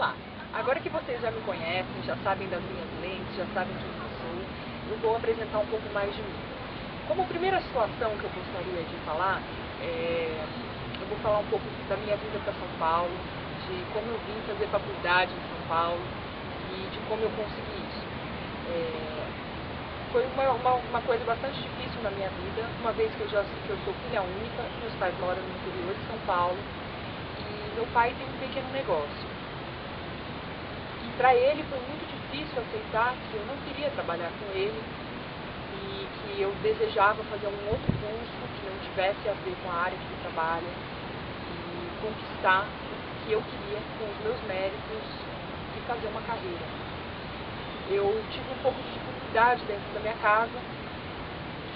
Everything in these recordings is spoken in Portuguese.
lá. Agora que vocês já me conhecem, já sabem das minhas lentes, já sabem quem eu sou, eu vou apresentar um pouco mais de mim. Como primeira situação que eu gostaria de falar, é, eu vou falar um pouco da minha vida para São Paulo, de como eu vim fazer faculdade em São Paulo e de como eu consegui isso. É, foi uma, uma, uma, coisa bastante difícil na minha vida, uma vez que eu, já, que eu sou filha única, meus pais moram no interior de São Paulo e meu pai tem um pequeno negócio. Para ele foi muito difícil aceitar que eu não queria trabalhar com ele e que eu desejava fazer um outro curso que não tivesse a ver com a área que ele trabalha e conquistar o que eu queria com os meus méritos e fazer uma carreira. Eu tive um pouco de dificuldade dentro da minha casa,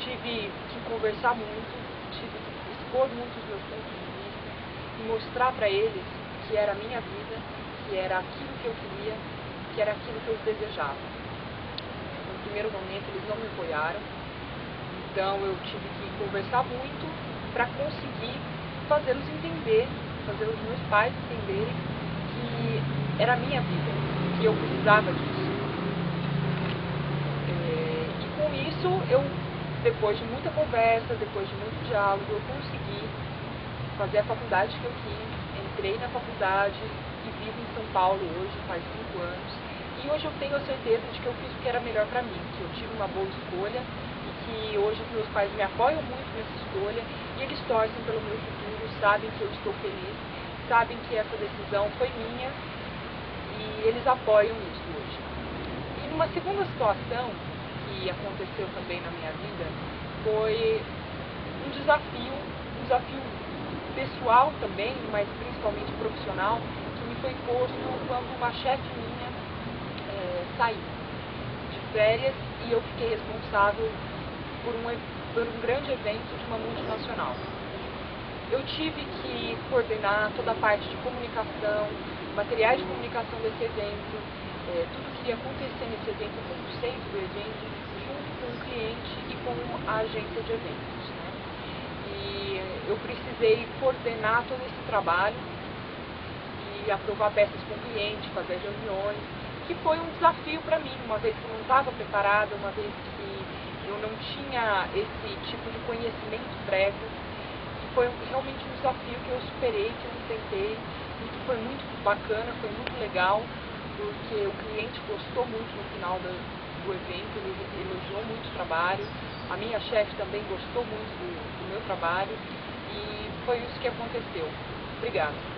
tive que conversar muito, tive que expor muito os meus pontos de vista e mostrar para eles que era a minha vida, que era aquilo que eu queria, que era aquilo que eu desejava. No primeiro momento eles não me apoiaram, então eu tive que conversar muito para conseguir fazê-los entender, fazer os meus pais entenderem que era a minha vida, que eu precisava disso. isso eu, depois de muita conversa, depois de muito diálogo, eu consegui fazer a faculdade que eu quis, entrei na faculdade e vivo em São Paulo hoje, faz cinco anos. E hoje eu tenho a certeza de que eu fiz o que era melhor para mim, que eu tive uma boa escolha e que hoje os meus pais me apoiam muito nessa escolha e eles torcem pelo meu futuro, sabem que eu estou feliz, sabem que essa decisão foi minha e eles apoiam isso hoje. E numa segunda situação, que aconteceu também na minha vida foi um desafio, um desafio pessoal também, mas principalmente profissional, que foi posto quando uma chefe minha é, saiu de férias e eu fiquei responsável por um, por um grande evento de uma multinacional. Eu tive que coordenar toda a parte de comunicação, materiais de comunicação desse evento, é, tudo que ia acontecer nesse evento, o conceito do evento, junto com o cliente e com a agência de eventos. Né? E eu precisei coordenar todo esse trabalho aprovar peças com o cliente, fazer reuniões, que foi um desafio para mim, uma vez que eu não estava preparada, uma vez que eu não tinha esse tipo de conhecimento prévio. Foi realmente um desafio que eu superei, que eu enfrentei e que foi muito bacana, foi muito legal porque o cliente gostou muito no final do, do evento, ele elogiou muito o trabalho, a minha chefe também gostou muito do, do meu trabalho e foi isso que aconteceu. Obrigada.